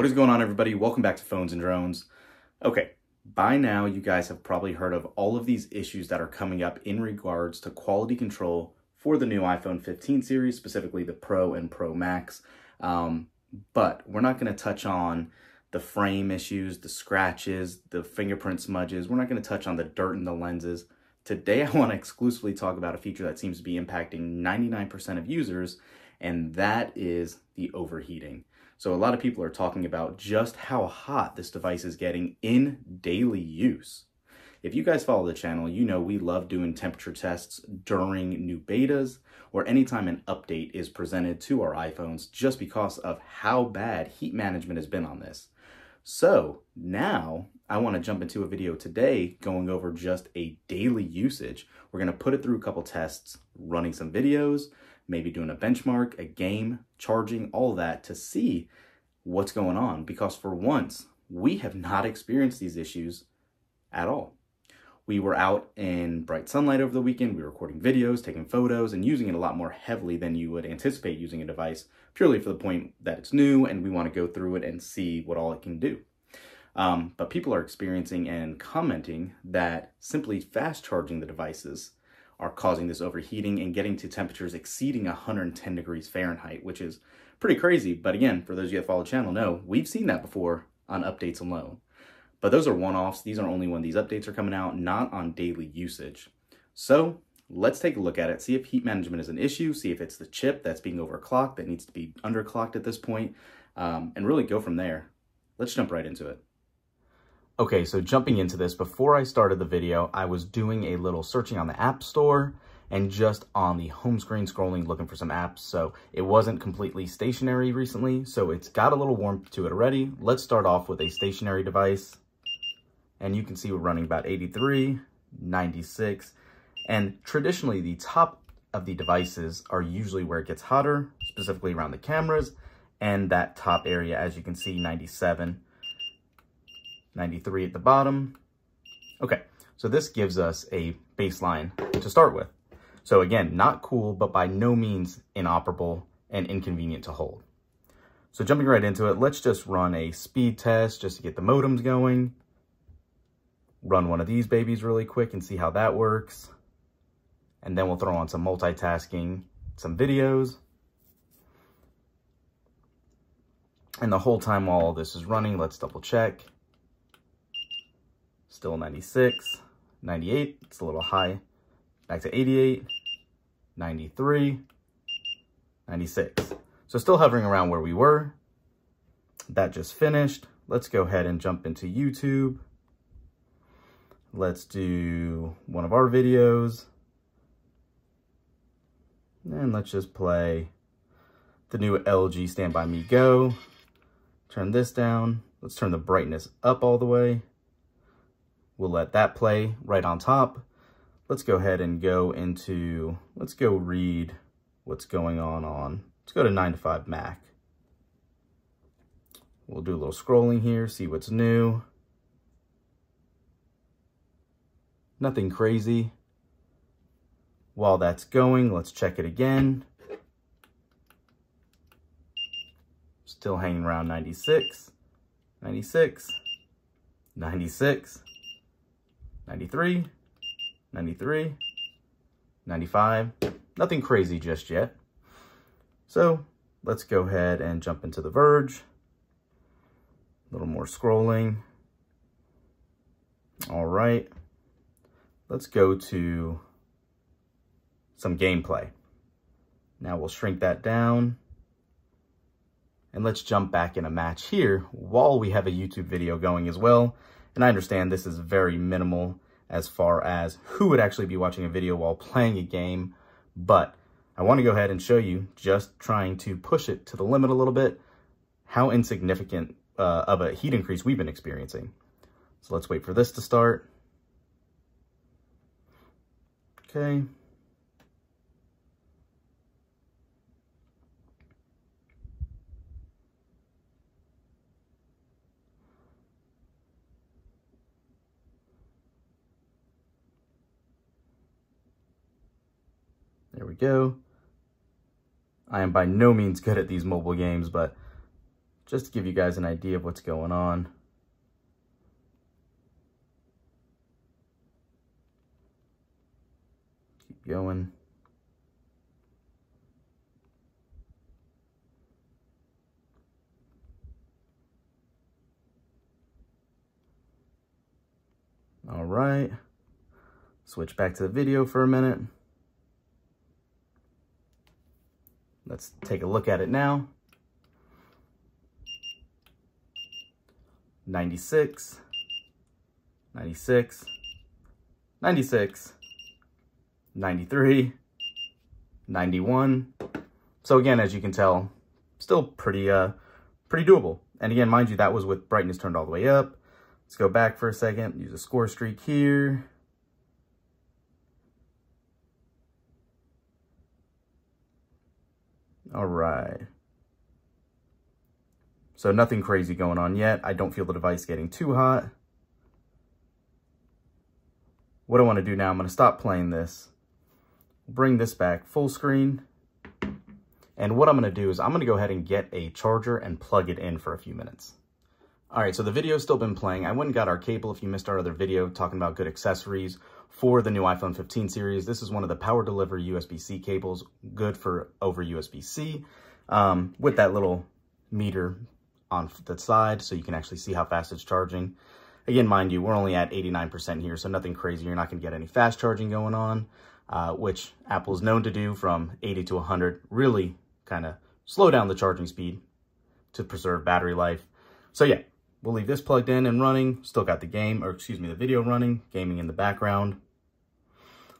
What is going on everybody? Welcome back to Phones and Drones. Okay, by now you guys have probably heard of all of these issues that are coming up in regards to quality control for the new iPhone 15 series, specifically the Pro and Pro Max. Um, but we're not going to touch on the frame issues, the scratches, the fingerprint smudges. We're not going to touch on the dirt in the lenses. Today I want to exclusively talk about a feature that seems to be impacting 99% of users, and that is the overheating. So a lot of people are talking about just how hot this device is getting in daily use. If you guys follow the channel, you know we love doing temperature tests during new betas or anytime an update is presented to our iPhones just because of how bad heat management has been on this. So now I want to jump into a video today going over just a daily usage. We're going to put it through a couple tests, running some videos, maybe doing a benchmark, a game, charging, all that to see what's going on. Because for once, we have not experienced these issues at all. We were out in bright sunlight over the weekend. We were recording videos, taking photos, and using it a lot more heavily than you would anticipate using a device, purely for the point that it's new and we want to go through it and see what all it can do. Um, but people are experiencing and commenting that simply fast charging the devices are causing this overheating and getting to temperatures exceeding 110 degrees Fahrenheit, which is pretty crazy. But again, for those of you that follow the channel know, we've seen that before on updates alone. But those are one-offs. These are only when these updates are coming out, not on daily usage. So let's take a look at it, see if heat management is an issue, see if it's the chip that's being overclocked that needs to be underclocked at this point, um, and really go from there. Let's jump right into it. Okay, so jumping into this, before I started the video, I was doing a little searching on the App Store and just on the home screen scrolling looking for some apps. So it wasn't completely stationary recently, so it's got a little warmth to it already. Let's start off with a stationary device. And you can see we're running about 83, 96, and traditionally the top of the devices are usually where it gets hotter, specifically around the cameras, and that top area, as you can see, 97. 93 at the bottom. Okay, so this gives us a baseline to start with. So again, not cool, but by no means inoperable and inconvenient to hold. So jumping right into it, let's just run a speed test just to get the modems going. Run one of these babies really quick and see how that works. And then we'll throw on some multitasking, some videos. And the whole time while this is running, let's double check. Still 96, 98, it's a little high. Back to 88, 93, 96. So still hovering around where we were. That just finished. Let's go ahead and jump into YouTube. Let's do one of our videos. And let's just play the new LG Stand By Me Go. Turn this down. Let's turn the brightness up all the way. We'll let that play right on top. Let's go ahead and go into, let's go read what's going on on, let's go to 9 to 5 Mac. We'll do a little scrolling here, see what's new. Nothing crazy. While that's going, let's check it again. Still hanging around 96, 96, 96. 93, 93, 95. Nothing crazy just yet. So let's go ahead and jump into The Verge. A little more scrolling. All right. Let's go to some gameplay. Now we'll shrink that down. And let's jump back in a match here while we have a YouTube video going as well. And I understand this is very minimal as far as who would actually be watching a video while playing a game, but I want to go ahead and show you, just trying to push it to the limit a little bit, how insignificant uh, of a heat increase we've been experiencing. So let's wait for this to start. Okay. There we go. I am by no means good at these mobile games, but just to give you guys an idea of what's going on. Keep going. All right. Switch back to the video for a minute. Let's take a look at it now. 96, 96, 96, 93, 91. So again, as you can tell, still pretty, uh, pretty doable. And again, mind you, that was with brightness turned all the way up. Let's go back for a second, use a score streak here. All right. So nothing crazy going on yet. I don't feel the device getting too hot. What I want to do now, I'm going to stop playing this, bring this back full screen. And what I'm going to do is I'm going to go ahead and get a charger and plug it in for a few minutes. All right, so the video's still been playing. I went and got our cable if you missed our other video talking about good accessories for the new iPhone 15 series. This is one of the power deliver USB-C cables, good for over USB-C, um, with that little meter on the side so you can actually see how fast it's charging. Again, mind you, we're only at 89% here, so nothing crazy. You're not to get any fast charging going on, uh, which Apple is known to do from 80 to 100, really kind of slow down the charging speed to preserve battery life. So yeah, We'll leave this plugged in and running. Still got the game, or excuse me, the video running, gaming in the background.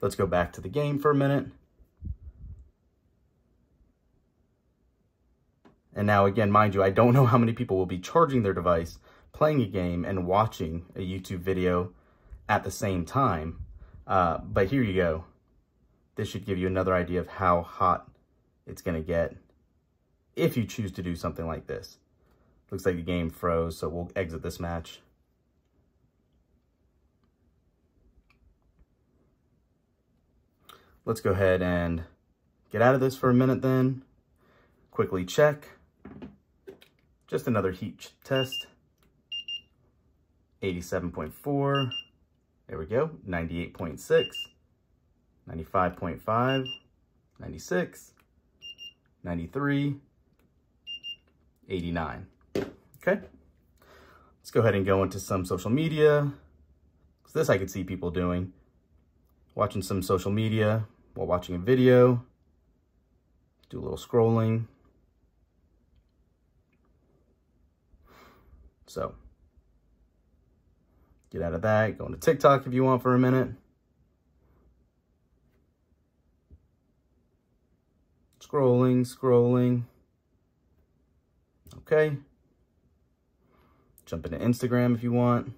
Let's go back to the game for a minute. And now again, mind you, I don't know how many people will be charging their device, playing a game, and watching a YouTube video at the same time. Uh, but here you go. This should give you another idea of how hot it's going to get if you choose to do something like this. Looks like the game froze, so we'll exit this match. Let's go ahead and get out of this for a minute then. Quickly check. Just another heat test. 87.4. There we go. 98.6. 95.5. 96. 93. 89. Okay. Let's go ahead and go into some social media. So this I could see people doing. Watching some social media while watching a video. Do a little scrolling. So, get out of that. Go into TikTok if you want for a minute. Scrolling, scrolling. Okay. Jump into Instagram if you want.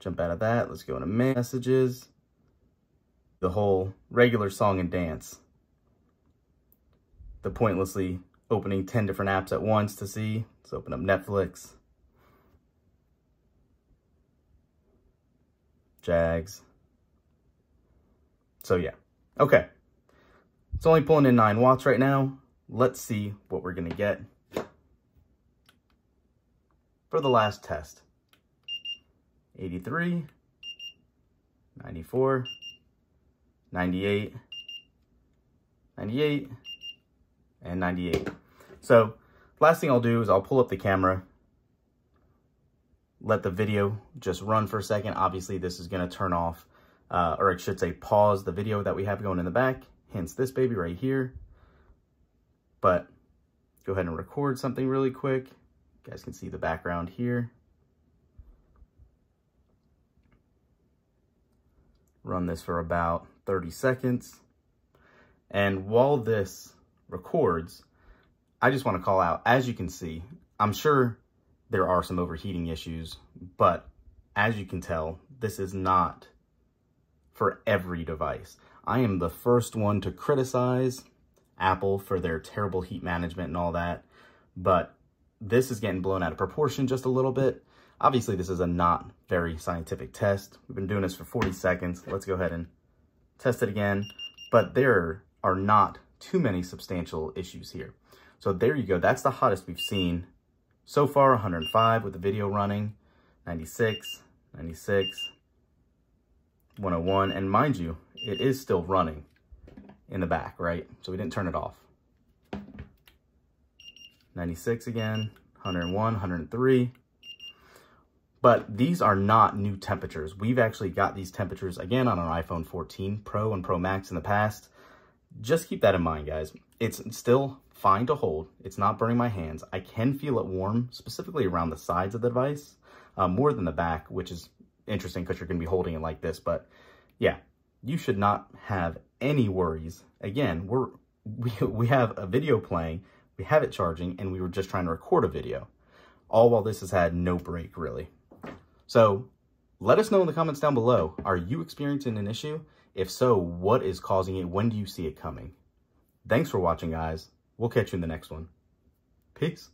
Jump out of that. Let's go into messages. The whole regular song and dance. The pointlessly opening 10 different apps at once to see. Let's open up Netflix. Jags. So yeah. Okay. It's only pulling in 9 watts right now. Let's see what we're going to get for the last test. 83, 94, 98, 98, and 98. So last thing I'll do is I'll pull up the camera, let the video just run for a second. Obviously, this is going to turn off, uh, or I should say pause the video that we have going in the back hence this baby right here. But go ahead and record something really quick. You guys can see the background here. Run this for about 30 seconds. And while this records, I just want to call out, as you can see, I'm sure there are some overheating issues, but as you can tell, this is not for every device. I am the first one to criticize Apple for their terrible heat management and all that, but this is getting blown out of proportion just a little bit. Obviously, this is a not very scientific test. We've been doing this for 40 seconds. Let's go ahead and test it again. but there are not too many substantial issues here. So there you go. That's the hottest we've seen so far, 105 with the video running, 96, 96, 101. And mind you, it is still running in the back, right? So we didn't turn it off. 96 again, 101, 103. But these are not new temperatures. We've actually got these temperatures, again, on an iPhone 14 Pro and Pro Max in the past. Just keep that in mind, guys. It's still fine to hold. It's not burning my hands. I can feel it warm, specifically around the sides of the device, uh, more than the back, which is interesting because you're going to be holding it like this. But yeah, you should not have any worries. Again, we're we, we have a video playing, we have it charging, and we were just trying to record a video. All while this has had no break, really. So let us know in the comments down below. Are you experiencing an issue? If so, what is causing it? When do you see it coming? Thanks for watching, guys. We'll catch you in the next one. Peace.